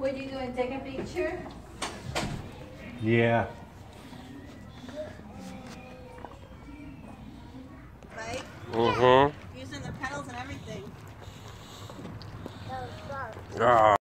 What are you doing? Take a picture? Yeah. Right? Mm-hmm. Using the pedals and everything. Ah.